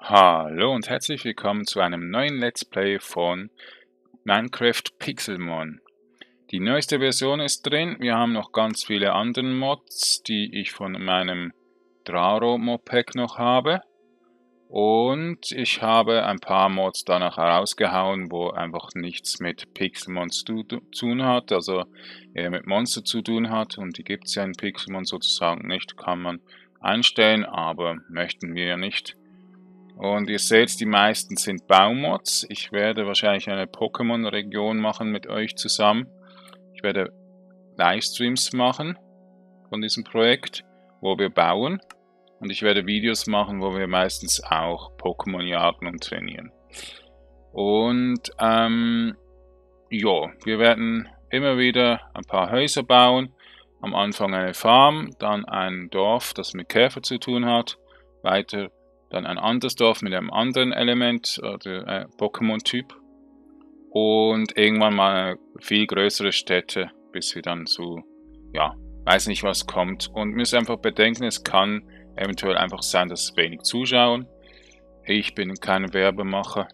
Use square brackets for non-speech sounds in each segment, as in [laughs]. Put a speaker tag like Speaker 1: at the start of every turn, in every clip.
Speaker 1: Hallo und herzlich willkommen zu einem neuen Let's Play von Minecraft Pixelmon. Die neueste Version ist drin, wir haben noch ganz viele andere Mods, die ich von meinem Draro Modpack noch habe. Und ich habe ein paar Mods danach herausgehauen, wo einfach nichts mit Pixelmon zu tun hat, also eher mit Monster zu tun hat. Und die gibt es ja in Pixelmon sozusagen nicht, kann man einstellen, aber möchten wir ja nicht. Und ihr seht, die meisten sind Baumods. Ich werde wahrscheinlich eine Pokémon-Region machen mit euch zusammen. Ich werde Livestreams machen von diesem Projekt, wo wir bauen. Und ich werde Videos machen, wo wir meistens auch Pokémon jagen und trainieren. Und ähm, ja, wir werden immer wieder ein paar Häuser bauen. Am Anfang eine Farm, dann ein Dorf, das mit Käfer zu tun hat. Weiter dann ein anderes Dorf mit einem anderen Element oder äh, Pokémon-Typ. Und irgendwann mal viel größere Städte, bis wir dann zu, ja, weiß nicht was kommt. Und müssen einfach bedenken, es kann eventuell einfach sein, dass wenig zuschauen. Ich bin kein Werbemacher.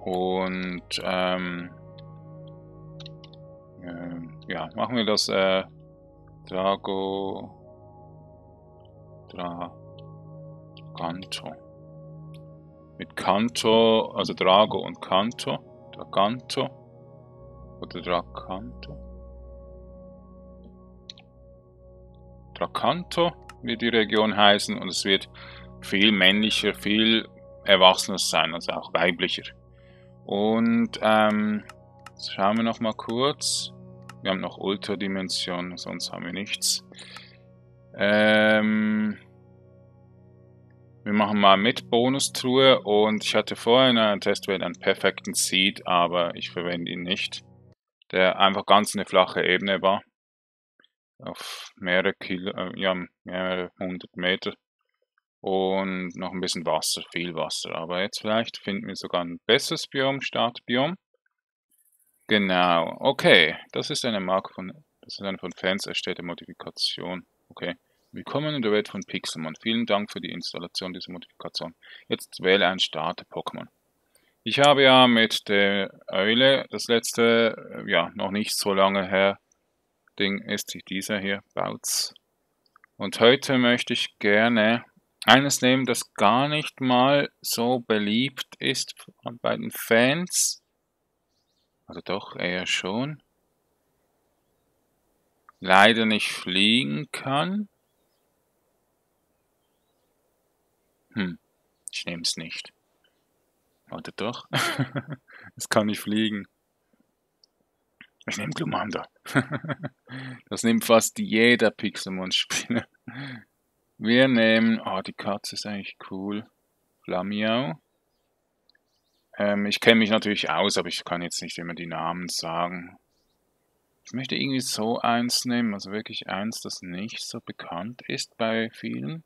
Speaker 1: Und ähm, äh, ja, machen wir das äh, Drago Dra Kanto. Mit Kanto, also Drago und Kanto. Draganto. Oder Dracanto. Dracanto wird die Region heißen und es wird viel männlicher, viel erwachsener sein, also auch weiblicher. Und ähm, schauen wir noch mal kurz. Wir haben noch Ultradimension, sonst haben wir nichts. Ähm, wir machen mal mit Bonustruhe und ich hatte vorher in einer Testwelt einen perfekten Seed, aber ich verwende ihn nicht. Der einfach ganz eine flache Ebene war. Auf mehrere Kilo, äh, ja, mehrere hundert Meter. Und noch ein bisschen Wasser, viel Wasser. Aber jetzt vielleicht finden wir sogar ein besseres Biom, Startbiom. Genau, okay. Das ist eine Marke von, das ist eine von Fans erstellte Modifikation. Okay. Willkommen in der Welt von Pixelmon. Vielen Dank für die Installation dieser Modifikation. Jetzt wähle ein Starter-Pokémon. Ich habe ja mit der Eule das letzte, äh, ja, noch nicht so lange her, Ding ist dieser hier, Bouts. Und heute möchte ich gerne eines nehmen, das gar nicht mal so beliebt ist bei den Fans. Also doch eher schon. Leider nicht fliegen kann. Hm, ich nehme es nicht. Oder doch? [laughs] es kann nicht fliegen. Ich nehme Glumanda. [laughs] das nimmt fast jeder Pixelmon-Spieler. Wir nehmen, oh, die Katze ist eigentlich cool. Flamiau. Ähm, ich kenne mich natürlich aus, aber ich kann jetzt nicht immer die Namen sagen. Ich möchte irgendwie so eins nehmen, also wirklich eins, das nicht so bekannt ist bei vielen.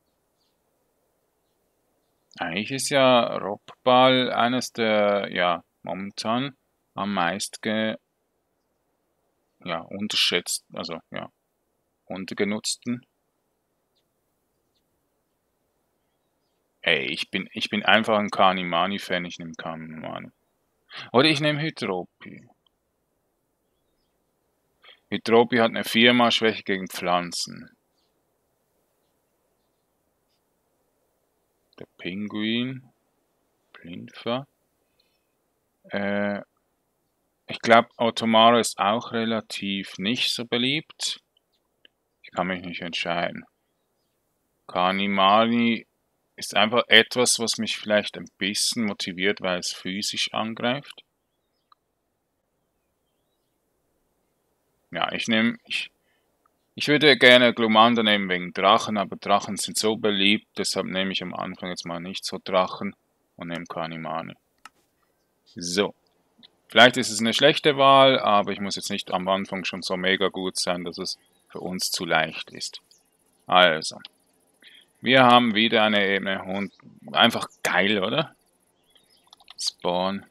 Speaker 1: Eigentlich ist ja Robball eines der, ja, momentan am meisten ja, unterschätzt, also ja, untergenutzten. Ey, ich bin, ich bin einfach ein Kanimani-Fan, ich nehme Kanimani. Oder ich nehme Hydropi. Hydropi hat eine Firma Schwäche gegen Pflanzen. Der Pinguin, Plinfer. Äh, ich glaube, Automaro ist auch relativ nicht so beliebt. Ich kann mich nicht entscheiden. Kanimani ist einfach etwas, was mich vielleicht ein bisschen motiviert, weil es physisch angreift. Ja, ich nehme, ich, ich würde gerne Glumanda nehmen wegen Drachen, aber Drachen sind so beliebt, deshalb nehme ich am Anfang jetzt mal nicht so Drachen und nehme Kanimani. So. Vielleicht ist es eine schlechte Wahl, aber ich muss jetzt nicht am Anfang schon so mega gut sein, dass es für uns zu leicht ist. Also. Wir haben wieder eine Ebene und einfach geil, oder? Spawn.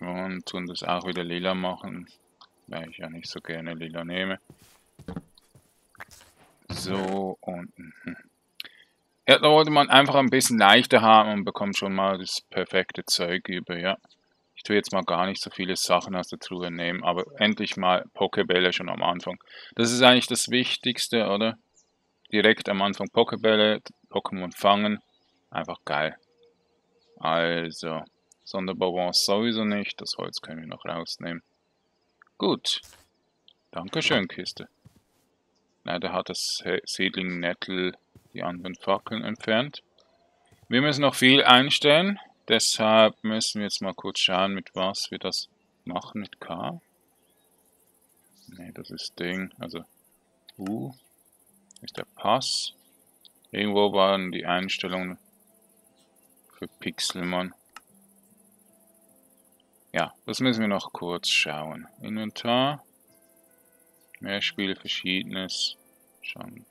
Speaker 1: Und tun das auch wieder lila machen weil ich ja nicht so gerne lila nehme. So, und mhm. Ja, da wollte man einfach ein bisschen leichter haben und bekommt schon mal das perfekte Zeug über, ja. Ich tue jetzt mal gar nicht so viele Sachen aus der Truhe nehmen, aber endlich mal Pokebälle schon am Anfang. Das ist eigentlich das Wichtigste, oder? Direkt am Anfang Pokebälle, Pokémon fangen. Einfach geil. Also, Sonderbonbons sowieso nicht. Das Holz können wir noch rausnehmen. Gut. Dankeschön, Kiste. Leider hat das Siedling Nettel die anderen Fackeln entfernt. Wir müssen noch viel einstellen. Deshalb müssen wir jetzt mal kurz schauen, mit was wir das machen mit K. Ne, das ist Ding. Also U ist der Pass. Irgendwo waren die Einstellungen für Pixelmon. Ja, das müssen wir noch kurz schauen. Inventar. Mehr Spiele, verschiedenes. Schrank.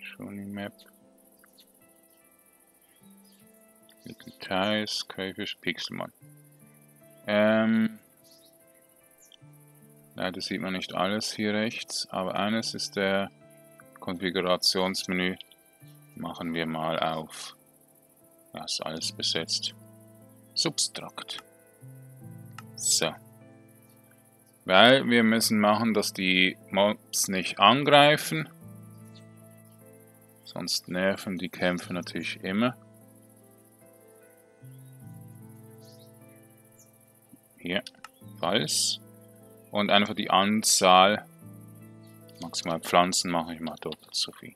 Speaker 1: Shoni Map. Details, Crayfish, Pixelmon. Ähm. Leider sieht man nicht alles hier rechts, aber eines ist der Konfigurationsmenü. Machen wir mal auf. Ja, ist alles besetzt. Substrakt. So. Weil wir müssen machen, dass die Mobs nicht angreifen. Sonst nerven die Kämpfe natürlich immer. Hier, falls. Und einfach die Anzahl. Maximal Pflanzen mache ich mal doppelt so viel.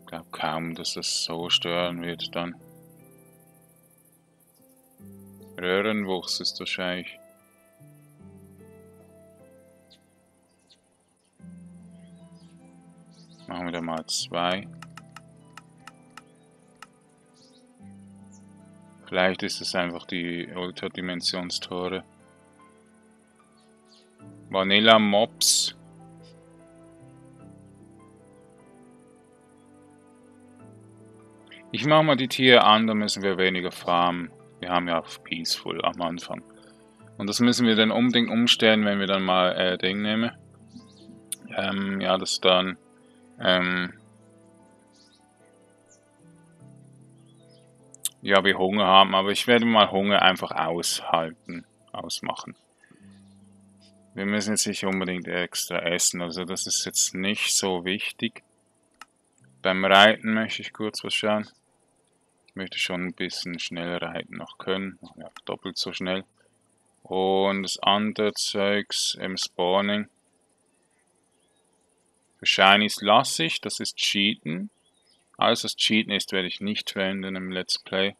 Speaker 1: Ich glaube kaum, dass das so stören wird dann. Röhrenwuchs ist wahrscheinlich. Machen wir da mal zwei. Vielleicht ist es einfach die Ultradimensionstore. Vanilla Mops. Ich mache mal die Tiere an, dann müssen wir weniger farmen. Wir haben ja Peaceful am Anfang. Und das müssen wir dann unbedingt umstellen, wenn wir dann mal äh, Ding nehmen. Ähm, ja, das dann ähm, ja, wir Hunger haben, aber ich werde mal Hunger einfach aushalten, ausmachen. Wir müssen jetzt nicht unbedingt extra essen, also das ist jetzt nicht so wichtig. Beim Reiten möchte ich kurz was schauen. Möchte schon ein bisschen schneller reiten noch können, ja, doppelt so schnell. Und das andere Zeugs im Spawning. Für Shinies lasse ich, das ist Cheaten. Alles was Cheaten ist, werde ich nicht verwenden im Let's Play.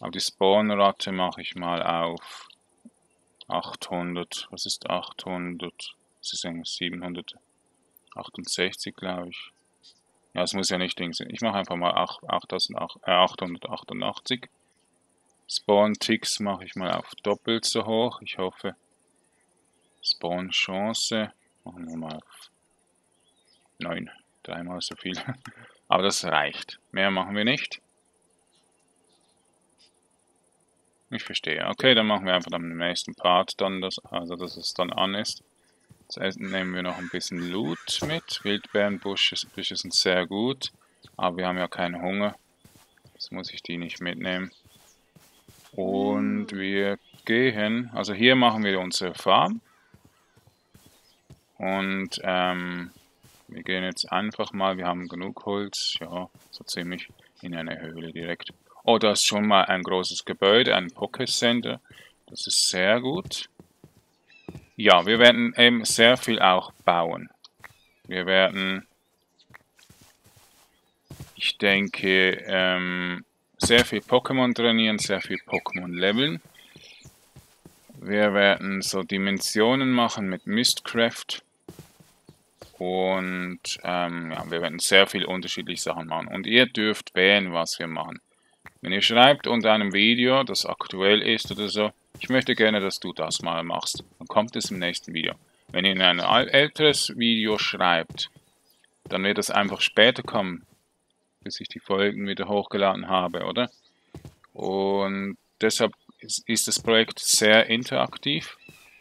Speaker 1: Aber die Spawnrate mache ich mal auf 800. Was ist 800? Das ist irgendwie 768, glaube ich. Ja, es muss ja nicht Ding sein. Ich mache einfach mal 888. Äh, Spawn-Ticks mache ich mal auf doppelt so hoch. Ich hoffe, Spawn-Chance machen wir mal auf 9. Dreimal so viel. [laughs] Aber das reicht. Mehr machen wir nicht. Ich verstehe. Okay, dann machen wir einfach am nächsten Part dann das, also dass es dann an ist. Zuerst nehmen wir noch ein bisschen Loot mit. Wildbeerenbüsche sind sehr gut, aber wir haben ja keinen Hunger. Jetzt muss ich die nicht mitnehmen. Und wir gehen, also hier machen wir unsere Farm. Und ähm, wir gehen jetzt einfach mal, wir haben genug Holz, ja, so ziemlich in eine Höhle direkt. Oh, da ist schon mal ein großes Gebäude, ein Pocket Center. Das ist sehr gut. Ja, wir werden eben sehr viel auch bauen. Wir werden, ich denke, ähm, sehr viel Pokémon trainieren, sehr viel Pokémon leveln. Wir werden so Dimensionen machen mit Mistcraft. Und ähm, ja, wir werden sehr viel unterschiedliche Sachen machen. Und ihr dürft wählen, was wir machen. Wenn ihr schreibt unter einem Video, das aktuell ist oder so, ich möchte gerne, dass du das mal machst. Dann kommt es im nächsten Video. Wenn ihr in ein älteres Video schreibt, dann wird es einfach später kommen, bis ich die Folgen wieder hochgeladen habe, oder? Und deshalb ist, das Projekt sehr interaktiv.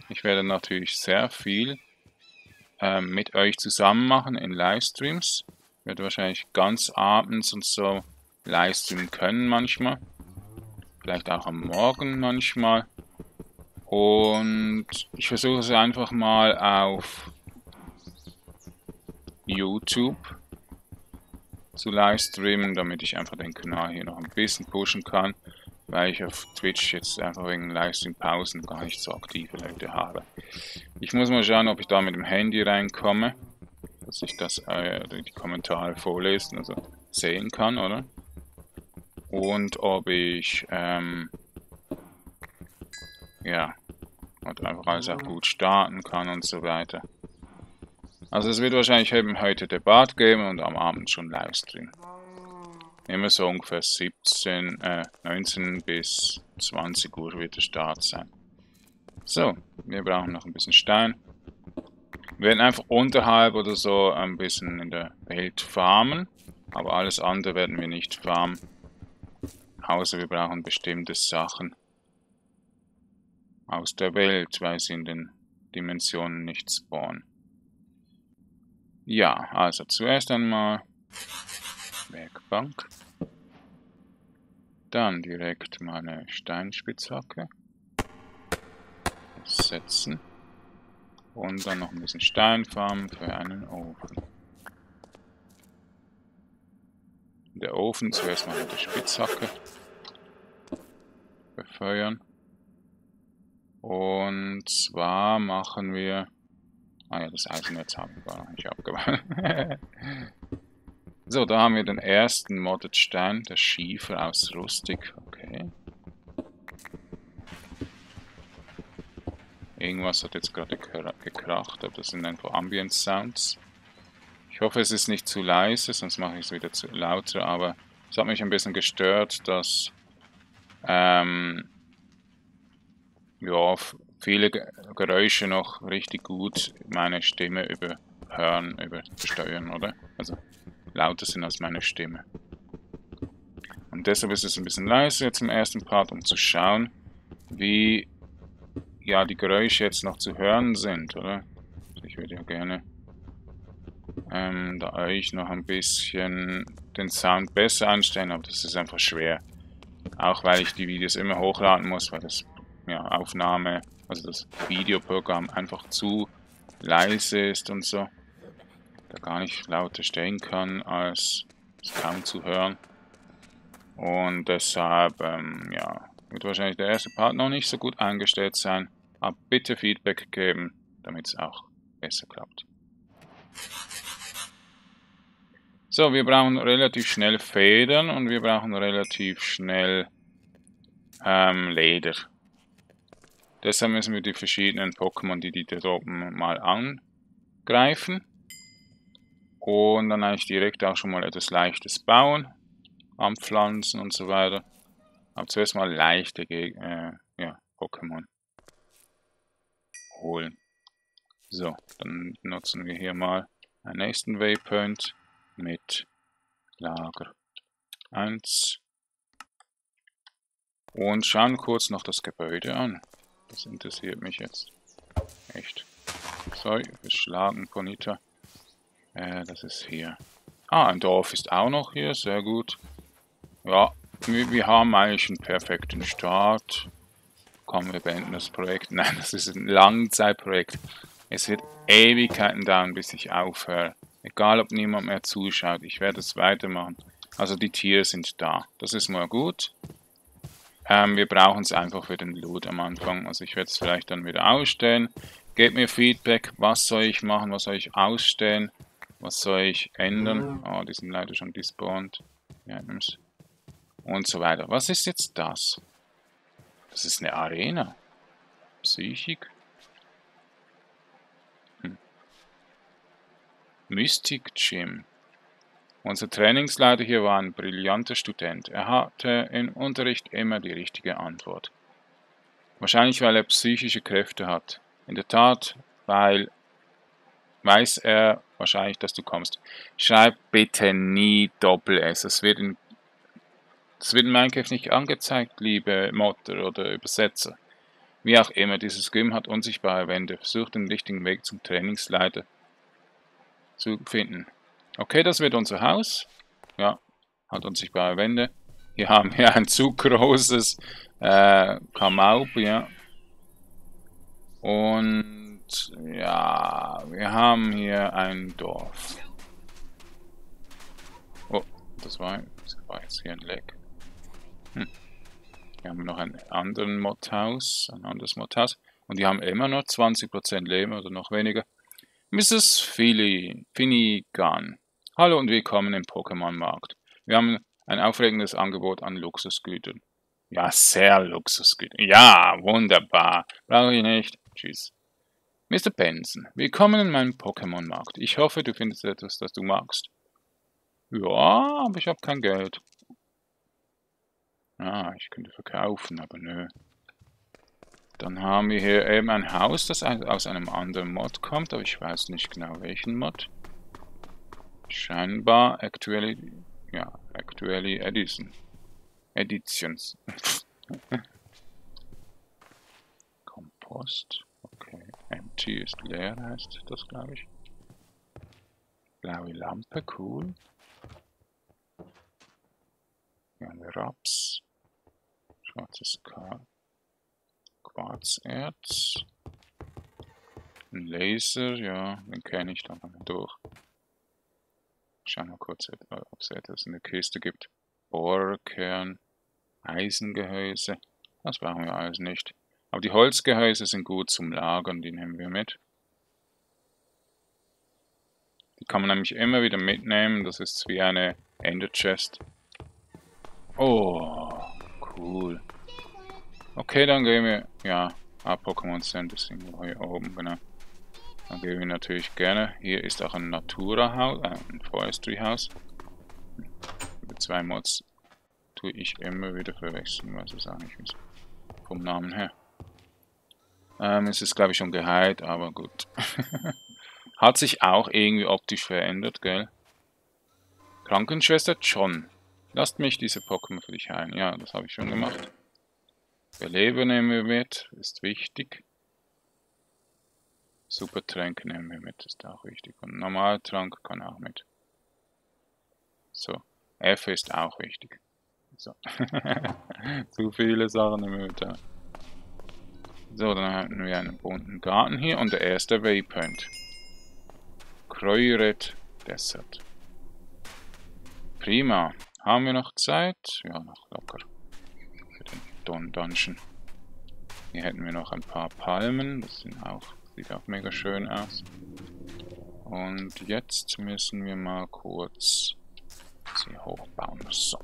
Speaker 1: Ich werde natürlich sehr viel ähm, mit euch zusammen machen in Livestreams. werde wahrscheinlich ganz abends und so leisten können manchmal. Vielleicht auch am Morgen manchmal. Und ich versuche es einfach mal auf YouTube zu livestreamen, damit ich einfach den Kanal hier noch ein bisschen pushen kann, weil ich auf Twitch jetzt einfach wegen Livestream-Pausen gar nicht so aktive Leute habe. Ich muss mal schauen, ob ich da mit dem Handy reinkomme, dass ich das äh, die Kommentare vorlesen, also sehen kann, oder? Und ob ich ähm, ja, und einfach alles auch gut starten kann und so weiter. Also es wird wahrscheinlich eben heute Debat geben und am Abend schon Livestream. Immer so ungefähr 17, äh, 19 bis 20 Uhr wird der Start sein. So, wir brauchen noch ein bisschen Stein. Wir werden einfach unterhalb oder so ein bisschen in der Welt farmen. Aber alles andere werden wir nicht farmen. Außer wir brauchen bestimmte Sachen aus der Welt, weil sie in den Dimensionen nicht spawnen. Ja, also zuerst einmal Werkbank. Dann direkt meine Steinspitzhacke. Setzen. Und dann noch ein bisschen Stein farmen für einen Ofen. Der Ofen zuerst mal mit der Spitzhacke befeuern. Und zwar machen wir Ah ja, das Eisennetz haben wir gar nicht abgebaut. [laughs] so, da haben wir den ersten Modded Stein, der Schiefer aus Rustik. Okay. Irgendwas hat jetzt gerade gekracht, aber das sind einfach Ambient Sounds. Ich hoffe, es ist nicht zu leise, sonst mache ich es wieder zu lauter, aber es hat mich ein bisschen gestört, dass ähm, ja, viele Geräusche noch richtig gut meine Stimme überhören, übersteuern, oder? Also lauter sind als meine Stimme. Und deshalb ist es ein bisschen leiser jetzt im ersten Part, um zu schauen, wie ja die Geräusche jetzt noch zu hören sind, oder? Ich würde ja gerne ähm, da euch noch ein bisschen den Sound besser einstellen, aber das ist einfach schwer. Auch weil ich die Videos immer hochladen muss, weil das ja, Aufnahme also das Videoprogramm einfach zu leise ist und so, da gar nicht lauter stehen kann, als es kaum zu hören. Und deshalb, ähm, ja, wird wahrscheinlich der erste Part noch nicht so gut eingestellt sein, aber bitte Feedback geben, damit es auch besser klappt. So, wir brauchen relativ schnell Federn und wir brauchen relativ schnell ähm, Leder. Deshalb müssen wir die verschiedenen Pokémon, die die da oben mal angreifen. Und dann eigentlich direkt auch schon mal etwas Leichtes bauen. Anpflanzen und so weiter. Aber zuerst mal leichte äh, ja, Pokémon holen. So, dann nutzen wir hier mal einen nächsten Waypoint mit Lager 1 und schauen kurz noch das Gebäude an. Das interessiert mich jetzt. Echt. Sorry, beschlagen, Ponita. Äh, das ist hier. Ah, ein Dorf ist auch noch hier, sehr gut. Ja, wir, wir haben eigentlich einen perfekten Start. Komm, wir beenden das Projekt. [laughs] Nein, das ist ein Langzeitprojekt. Es wird Ewigkeiten dauern, bis ich aufhöre. Egal, ob niemand mehr zuschaut, ich werde es weitermachen. Also die Tiere sind da. Das ist mal gut. Ähm, wir brauchen es einfach für den Loot am Anfang. Also ich werde es vielleicht dann wieder ausstellen. Gebt mir Feedback, was soll ich machen, was soll ich ausstellen, was soll ich ändern. Oh, die sind leider schon despawned. Items. Und so weiter. Was ist jetzt das? Das ist eine Arena. Psychik. Mystic Gym. Unser Trainingsleiter hier war ein brillanter Student. Er hatte im Unterricht immer die richtige Antwort. Wahrscheinlich, weil er psychische Kräfte hat. In der Tat, weil weiß er wahrscheinlich, dass du kommst. Schreib bitte nie Doppel-S. Es wird in, das wird in Minecraft nicht angezeigt, liebe Motter oder Übersetzer. Wie auch immer, dieses Gym hat unsichtbare Wände. Versucht den richtigen Weg zum Trainingsleiter zu finden. Okay, das wird unser Haus. Ja, hat unsichtbare Wände. Hier haben wir ein zu großes äh, Kamaub, ja. Und ja, wir haben hier ein Dorf. Oh, das war, das war jetzt hier ein Leck. Hm. Hier haben wir noch ein anderes Modhaus, ein anderes Modhaus. Und die haben immer noch 20% Leben oder noch weniger. Mrs. Finnegan. Hallo und willkommen im Pokémon-Markt. Wir haben ein aufregendes Angebot an Luxusgütern. Ja, sehr Luxusgüter. Ja, wunderbar. Brauche ich nicht. Tschüss. Mr. Benson, willkommen in meinem Pokémon-Markt. Ich hoffe, du findest etwas, das du magst. Ja, aber ich habe kein Geld. Ah, ich könnte verkaufen, aber nö. Dann haben wir hier eben ein Haus, das aus einem anderen Mod kommt, aber ich weiß nicht genau welchen Mod. Scheinbar Actually, ja, Actually Edition. Editions. [laughs] Kompost. Okay. Empty ist leer, heißt das, glaube ich. Blaue Lampe, cool. Ja, Raps. Schwarzes K. Quarzerz. Ein Laser, ja, den kenne ich dann durch. Schauen wir kurz, ob es etwas in der Kiste gibt. Bohrkern. Eisengehäuse. Das brauchen wir alles nicht. Aber die Holzgehäuse sind gut zum Lagern, die nehmen wir mit. Die kann man nämlich immer wieder mitnehmen. Das ist wie eine Ender Chest. Oh, cool. Okay, dann gehen wir, ja, ah, Pokémon Center sind hier oben, genau. Dann gehen wir natürlich gerne. Hier ist auch ein Natura-Haus, äh, ein Forestry-Haus. Mit zwei Mods tue ich immer wieder verwechseln, was es eigentlich ist. Vom Namen her. Ähm, es ist glaube ich schon geheilt, aber gut. [laughs] Hat sich auch irgendwie optisch verändert, gell? Krankenschwester John. Lasst mich diese Pokémon für dich heilen. Ja, das habe ich schon gemacht. Beleber nehmen wir mit, ist wichtig. Supertränke nehmen wir mit, ist auch wichtig. Und Normaltrank kann auch mit. So, F ist auch wichtig. So. [laughs] Zu viele Sachen im Mütter. So, dann haben wir einen bunten Garten hier und der erste Waypoint. Kreuret Desert. Prima. Haben wir noch Zeit? Ja, noch locker. Don Dungeon. Hier hätten wir noch ein paar Palmen. Das sind auch, sieht auch mega schön aus. Und jetzt müssen wir mal kurz sie hochbauen. So.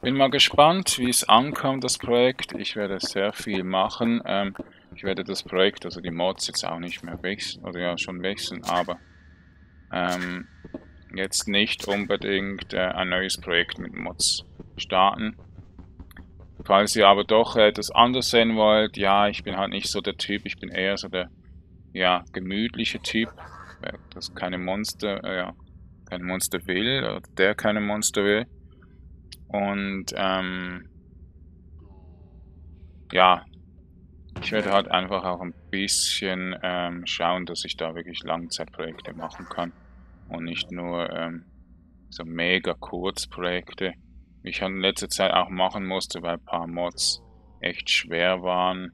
Speaker 1: Bin mal gespannt, wie es ankommt, das Projekt. Ich werde sehr viel machen. Ähm, ich werde das Projekt, also die Mods jetzt auch nicht mehr wechseln, oder ja schon wechseln, aber ähm, jetzt nicht unbedingt äh, ein neues Projekt mit Mods starten. Falls ihr aber doch etwas anderes sehen wollt, ja, ich bin halt nicht so der Typ, ich bin eher so der, ja, gemütliche Typ, das keine Monster, äh, ja, kein Monster will, oder der keine Monster will. Und ähm, ja, ich werde halt einfach auch ein bisschen ähm, schauen, dass ich da wirklich Langzeitprojekte machen kann und nicht nur ähm, so mega Kurzprojekte, wie ich in letzter Zeit auch machen musste, weil ein paar Mods echt schwer waren,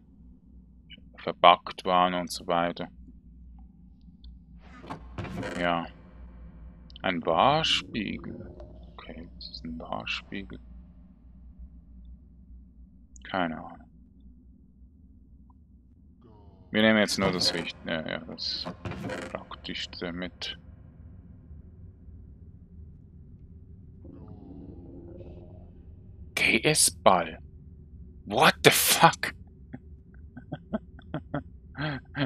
Speaker 1: verbuggt waren und so weiter. Ja. Ein Barspiegel. Okay, das ist ein Barspiegel. Keine Ahnung. Wir nehmen jetzt nur das Wichtigste, ja, ja, das Praktischste mit. GS-Ball. What the fuck?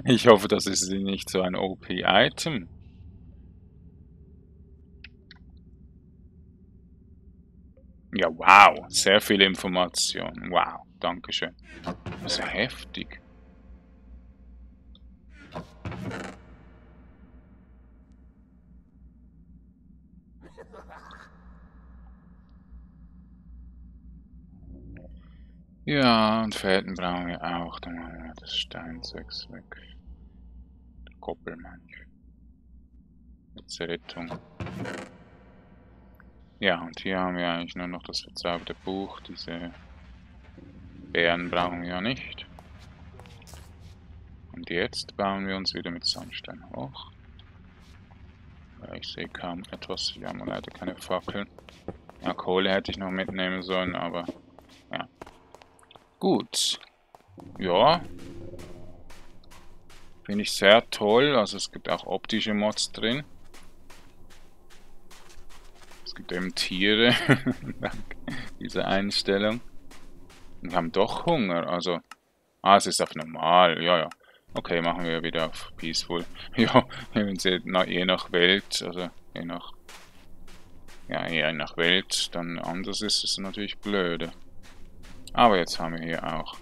Speaker 1: ich hoffe, das ist nicht so ein OP-Item. Ja, wow. Sehr viele Informationen. Wow. Dankeschön. Das ist ja heftig. Ja, und Fäden brauchen wir auch. Dann machen wir das Steinzeugs weg. Der Koppel, manchmal. kurze Rettung. Ja, und hier haben wir eigentlich nur noch das verzauberte Buch. Diese Bären brauchen wir ja nicht. Und jetzt bauen wir uns wieder mit Sandstein hoch. Ich sehe kaum etwas. Wir haben leider keine Fackeln. Ja, Kohle hätte ich noch mitnehmen sollen, aber. Gut. Ja. Finde ich sehr toll. Also es gibt auch optische Mods drin. Es gibt eben Tiere. [laughs] Dank dieser Einstellung. Und haben doch Hunger. Also. Ah, es ist auf normal. Ja, ja. Okay, machen wir wieder auf Peaceful. [laughs] ja, wenn sie je nach Welt, also je nach ja, je nach Welt dann anders ist, ist natürlich blöde. Aber jetzt haben wir hier auch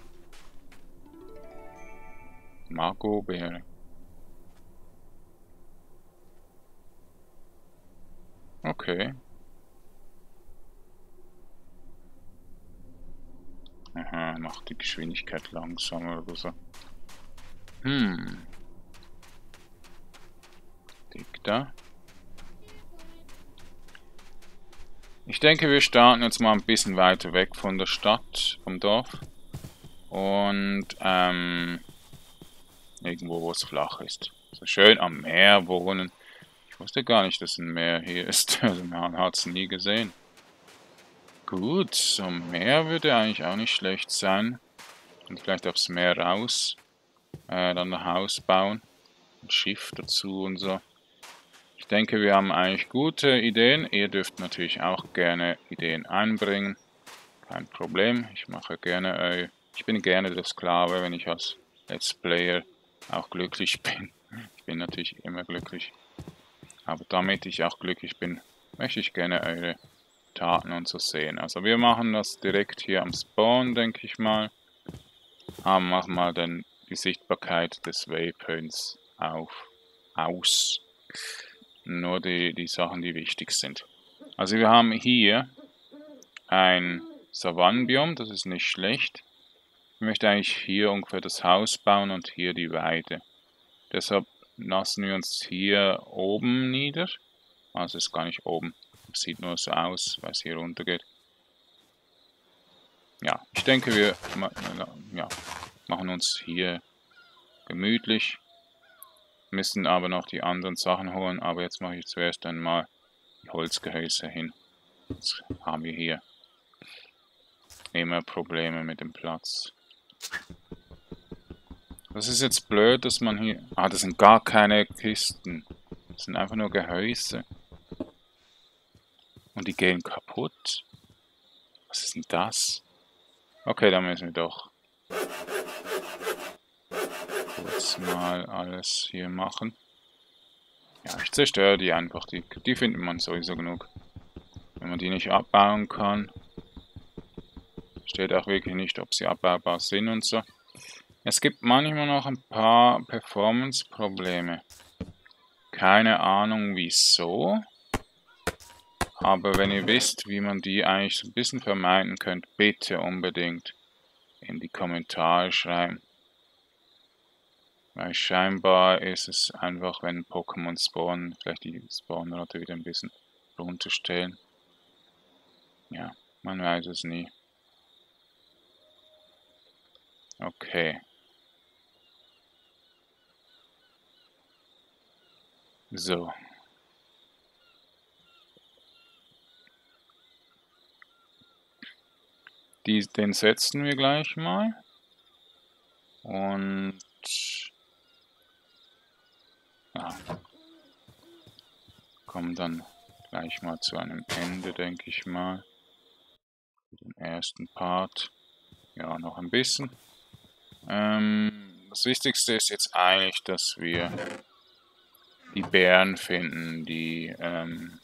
Speaker 1: Margot-Beere. Okay. Aha, macht die Geschwindigkeit langsamer oder so. Hm. Dick da. Ich denke, wir starten jetzt mal ein bisschen weiter weg von der Stadt, vom Dorf. Und ähm, irgendwo, wo es flach ist. So schön am Meer wohnen. Ich wusste gar nicht, dass ein Meer hier [laughs] ist. Also man hat es nie gesehen. Gut, so ein Meer würde eigentlich auch nicht schlecht sein. Und vielleicht aufs Meer raus. Äh, dann ein Haus bauen. Ein Schiff dazu und so. Ich denke, wir haben eigentlich gute Ideen. Ihr dürft natürlich auch gerne Ideen einbringen. Kein Problem. Ich mache gerne, äh, ich bin gerne der Sklave, wenn ich als Let's Player auch glücklich [laughs] bin. Ich bin natürlich immer glücklich. Aber damit ich auch glücklich bin, möchte ich gerne eure Taten und so sehen. Also wir machen das direkt hier am Spawn, denke ich mal. Haben ah, machen mal dann die Sichtbarkeit des Waypoints auf, aus nur die, die Sachen, die wichtig sind. Also wir haben hier ein Savannenbiom, das ist nicht schlecht. Ich möchte eigentlich hier ungefähr das Haus bauen und hier die Weide. Deshalb lassen wir uns hier oben nieder. Also ist gar nicht oben. Sieht nur so aus, weil es hier runter geht. Ja, ich denke, wir ja, machen uns hier gemütlich müssen aber noch die anderen Sachen holen, aber jetzt mache ich zuerst einmal die Holzgehäuse hin. Jetzt haben wir hier immer Probleme mit dem Platz. Das ist jetzt blöd, dass man hier... Ah, das sind gar keine Kisten. Das sind einfach nur Gehäuse. Und die gehen kaputt. Was ist denn das? Okay, dann müssen wir doch kurz mal alles hier machen. Ja, ich zerstöre die einfach. Die, die findet man sowieso genug. Wenn man die nicht abbauen kann. Steht auch wirklich nicht, ob sie abbaubar sind und so. Es gibt manchmal noch ein paar Performance-Probleme. Keine Ahnung wieso. Aber wenn ihr wisst, wie man die eigentlich so ein bisschen vermeiden könnt, bitte unbedingt in die Kommentare schreiben. Weil scheinbar ist es einfach, wenn Pokémon spawnen, vielleicht die Spawnrate wieder ein bisschen runterstellen. Ja, man weiß es nie. Okay. So. Die, den setzen wir gleich mal. Und ja. Kommen dann gleich mal zu einem Ende, denke ich mal. Den ersten Part. Ja, noch ein bisschen. Ähm, das Wichtigste ist jetzt eigentlich, dass wir die Bären finden, die ähm,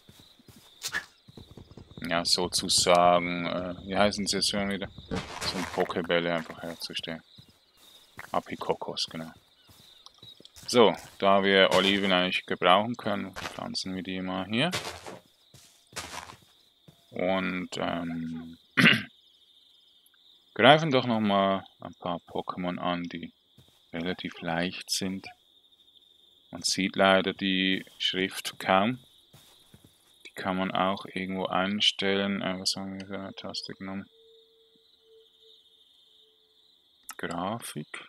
Speaker 1: ja sozusagen, äh, wie heißen sie jetzt schon wieder? So Pokebälle einfach herzustellen. Apikokos, genau. So, da wir Oliven eigentlich gebrauchen können, pflanzen wir die mal hier. Und ähm, [clears throat] greifen doch nochmal ein paar Pokémon an, die relativ leicht sind. Man sieht leider die Schrift kaum. Die kann man auch irgendwo einstellen. Äh, was haben wir für eine Taste genommen? Grafik.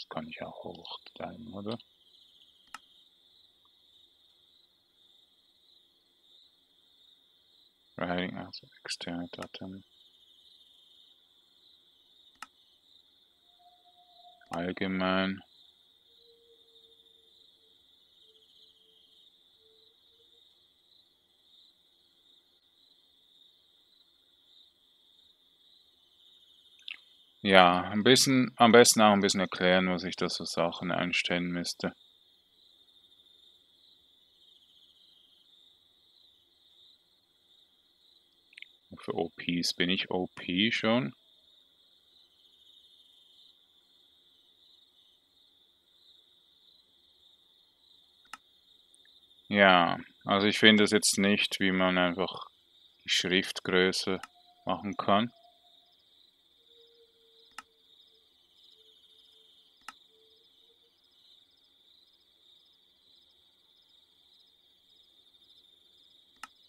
Speaker 1: Das kann ich auch hochtreiben, oder? Writing, also externe Daten. Allgemein. Ja, ein bisschen, am besten auch ein bisschen erklären, was ich da so Sachen einstellen müsste. Für OPs bin ich OP schon. Ja, also ich finde es jetzt nicht, wie man einfach die Schriftgröße machen kann.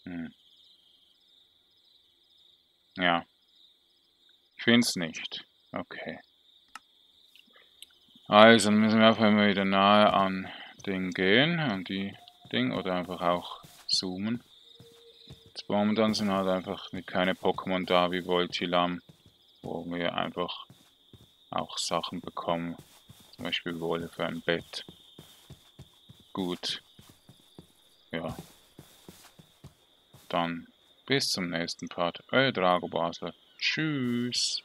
Speaker 1: Hm. Ja. Ich finde es nicht. Okay. Also, dann müssen wir einfach immer wieder nahe an den gehen, an die Ding, oder einfach auch zoomen. Jetzt momentan sind halt einfach keine Pokémon da wie Voltilam, wo wir einfach auch Sachen bekommen. Zum Beispiel Wolle für ein Bett. Gut. Ja. Dann bis zum nächsten Part. Euer Drago Basler. Tschüss.